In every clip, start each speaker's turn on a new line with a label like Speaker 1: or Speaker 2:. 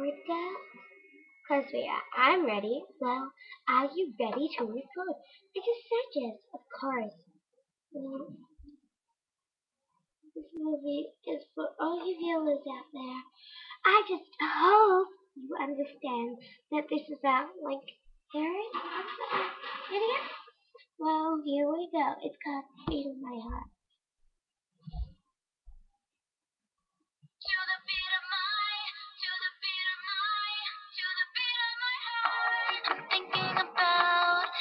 Speaker 1: record that? Cause we are. I'm ready. Well, are you ready to record? It's a circus, of course. Well, this movie is for all you viewers out there. I just hope you understand that this is a like video. Well, here we go. It's called Beat of My Heart.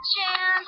Speaker 2: want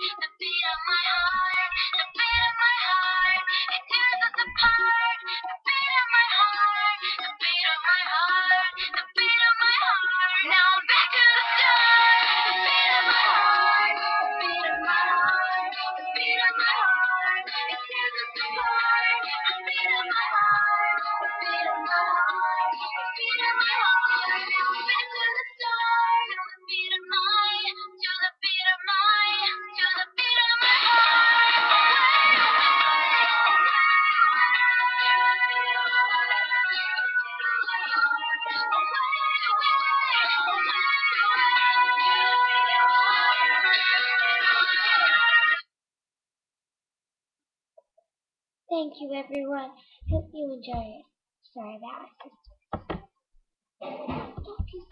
Speaker 2: The beat of my heart,
Speaker 1: Thank you, everyone. Hope you enjoy it. Sorry about you.